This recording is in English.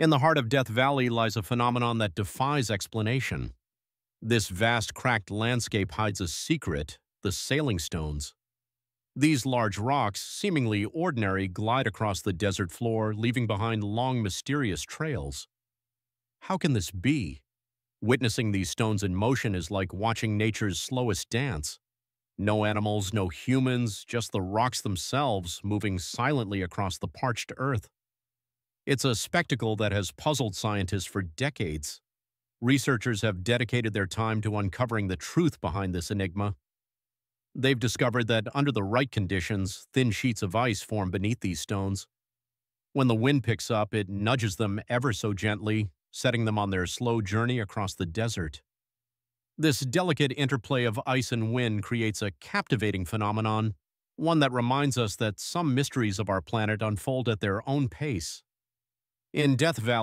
In the heart of Death Valley lies a phenomenon that defies explanation. This vast cracked landscape hides a secret, the sailing stones. These large rocks, seemingly ordinary, glide across the desert floor, leaving behind long mysterious trails. How can this be? Witnessing these stones in motion is like watching nature's slowest dance. No animals, no humans, just the rocks themselves moving silently across the parched earth. It's a spectacle that has puzzled scientists for decades. Researchers have dedicated their time to uncovering the truth behind this enigma. They've discovered that under the right conditions, thin sheets of ice form beneath these stones. When the wind picks up, it nudges them ever so gently, setting them on their slow journey across the desert. This delicate interplay of ice and wind creates a captivating phenomenon, one that reminds us that some mysteries of our planet unfold at their own pace. In Death Valley,